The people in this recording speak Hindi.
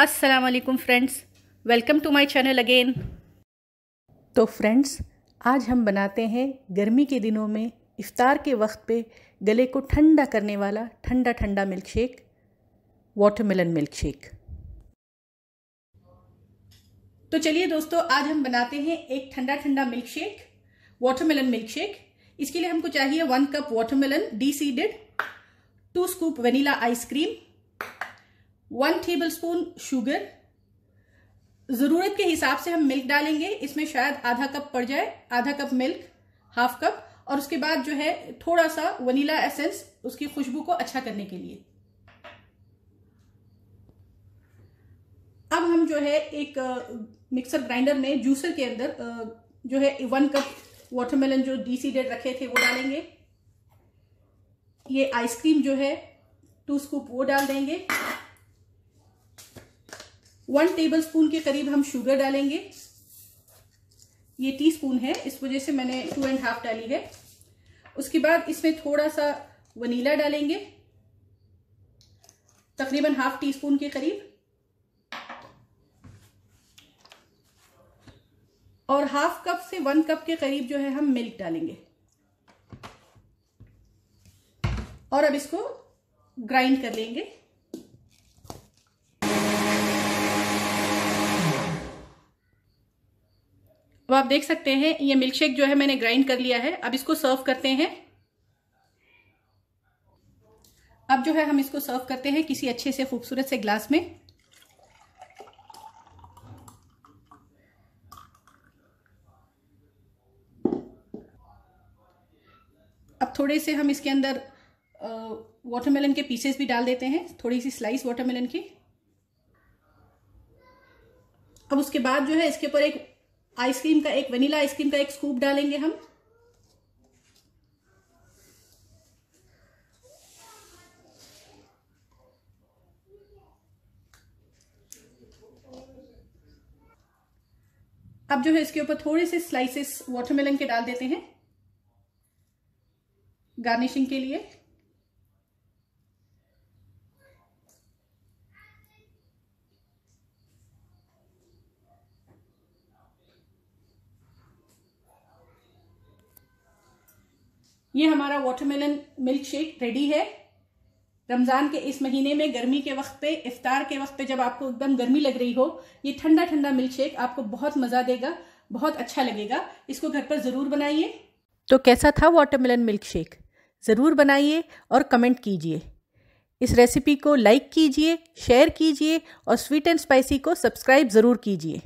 अस्सलाम वालेकुम friends welcome to my channel again तो फ्रेंड्स आज हम बनाते हैं गर्मी के दिनों में इफ़ार के वक्त पे गले को ठंडा करने वाला ठंडा ठंडा milkshake watermelon milkshake तो चलिए दोस्तों, आज हम बनाते हैं एक ठंडा ठंडा milkshake watermelon milkshake इसके लिए हमको चाहिए one cup watermelon deseeded two scoop vanilla ice cream one tablespoon sugar ज़रूरत के हिसाब से हम मिल्क डालेंगे। इसमें शायद आधा कप पड़ जाए। आधा कप मिल्क हाफ़ कप और उसके बाद जो है थोड़ा सा वनीला एसेंस उसकी खुशबू को अच्छा करने के लिए। अब हम जो है एक मिक्सर ग्राइंडर में जूसर के अंदर जो है वन कप वाटरमेलन जो डीसीडेड रखे थे वो डालेंगे। ये आइसक्रीम जो है टू स्कूप वो डाल देंगे। वन टेबल स्पून के करीब हम शुगर डालेंगे। ये टी स्पून है, इस वजह से मैंने टू एंड हाफ़ डाली है। उसके बाद इसमें थोड़ा सा वनीला डालेंगे। तकरीबन हाफ़ टी स्पून के करीब। और हाफ़ कप से वन कप के करीब जो है हम मिल्क डालेंगे। और अब इसको ग्राइंड कर लेंगे। अब आप देख सकते हैं, ये मिल्क शेक जो है मैंने ग्राइंड कर लिया है। अब इसको सर्व करते हैं। अब जो है हम इसको सर्व करते हैं किसी अच्छे से खूबसूरत से ग्लास में। अब थोड़े से हम इसके अंदर वाटरमेलन के पीसेस भी डाल देते हैं, थोड़ी सी स्लाइस वाटरमेलन की। अब उसके बाद जो है इसके ऊपर एक आइसक्रीम का एक वनीला आइसक्रीम का एक स्कूप डालेंगे हम। अब जो है इसके ऊपर थोड़े से स्लाइसेस वाटरमेलन के डाल देते हैं। गार्निशिंग के लिए। ये हमारा वाटरमेलन मिल्क शेक रेडी है। रमज़ान के इस महीने में गर्मी के वक्त पे, इफ्तार के वक्त पे जब आपको एकदम गर्मी लग रही हो, ये ठंडा ठंडा मिल्क शेक आपको बहुत मज़ा देगा, बहुत अच्छा लगेगा। इसको घर पर ज़रूर बनाइए। तो कैसा था वाटरमेलन मिल्क शेक ज़रूर बनाइए और कमेंट कीजिए। इस रेसिपी को लाइक कीजिए शेयर कीजिए और स्वीट एंड स्पाइसी को सब्सक्राइब ज़रूर कीजिए।